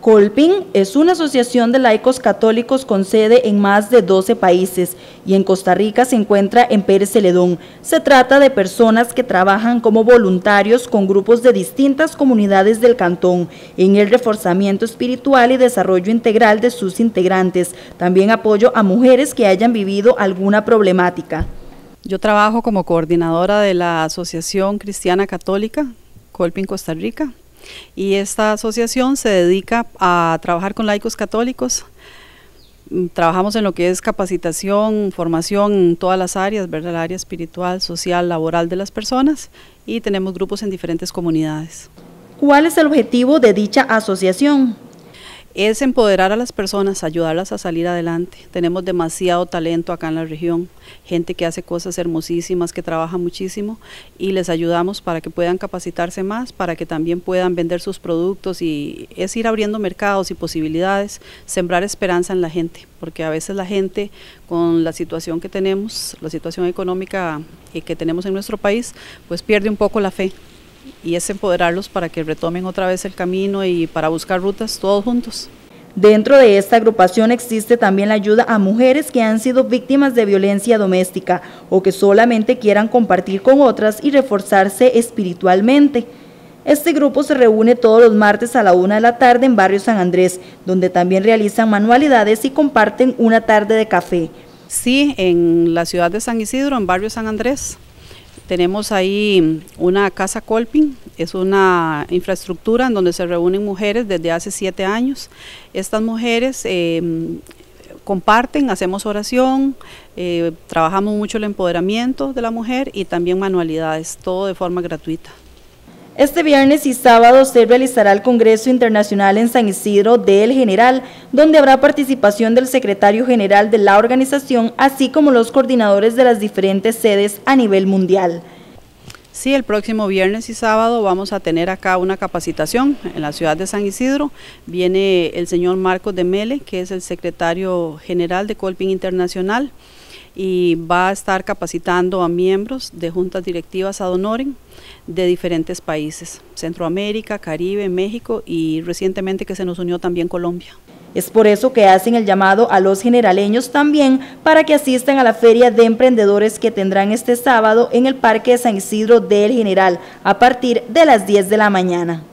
Colpin es una asociación de laicos católicos con sede en más de 12 países y en Costa Rica se encuentra en Pérez Celedón. Se trata de personas que trabajan como voluntarios con grupos de distintas comunidades del cantón en el reforzamiento espiritual y desarrollo integral de sus integrantes. También apoyo a mujeres que hayan vivido alguna problemática. Yo trabajo como coordinadora de la Asociación Cristiana Católica Colpin Costa Rica y esta asociación se dedica a trabajar con laicos católicos. Mm, trabajamos en lo que es capacitación, formación en todas las áreas, ¿verdad? el área espiritual, social, laboral de las personas y tenemos grupos en diferentes comunidades. ¿Cuál es el objetivo de dicha asociación? Es empoderar a las personas, ayudarlas a salir adelante. Tenemos demasiado talento acá en la región, gente que hace cosas hermosísimas, que trabaja muchísimo y les ayudamos para que puedan capacitarse más, para que también puedan vender sus productos y es ir abriendo mercados y posibilidades, sembrar esperanza en la gente, porque a veces la gente con la situación que tenemos, la situación económica que tenemos en nuestro país, pues pierde un poco la fe y es empoderarlos para que retomen otra vez el camino y para buscar rutas todos juntos. Dentro de esta agrupación existe también la ayuda a mujeres que han sido víctimas de violencia doméstica o que solamente quieran compartir con otras y reforzarse espiritualmente. Este grupo se reúne todos los martes a la una de la tarde en Barrio San Andrés, donde también realizan manualidades y comparten una tarde de café. Sí, en la ciudad de San Isidro, en Barrio San Andrés, tenemos ahí una casa Colping, es una infraestructura en donde se reúnen mujeres desde hace siete años. Estas mujeres em, comparten, hacemos oración, eh, trabajamos mucho el empoderamiento de la mujer y también manualidades, todo de forma gratuita. Este viernes y sábado se realizará el Congreso Internacional en San Isidro del General, donde habrá participación del secretario general de la organización, así como los coordinadores de las diferentes sedes a nivel mundial. Sí, el próximo viernes y sábado vamos a tener acá una capacitación en la ciudad de San Isidro. Viene el señor Marcos de Mele, que es el secretario general de Colping Internacional y va a estar capacitando a miembros de juntas directivas ad honorem de diferentes países, Centroamérica, Caribe, México y recientemente que se nos unió también Colombia. Es por eso que hacen el llamado a los generaleños también para que asistan a la feria de emprendedores que tendrán este sábado en el Parque San Isidro del General a partir de las 10 de la mañana.